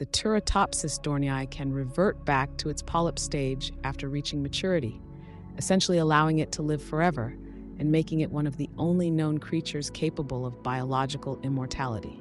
the Turritopsis dohrnii can revert back to its polyp stage after reaching maturity, essentially allowing it to live forever and making it one of the only known creatures capable of biological immortality.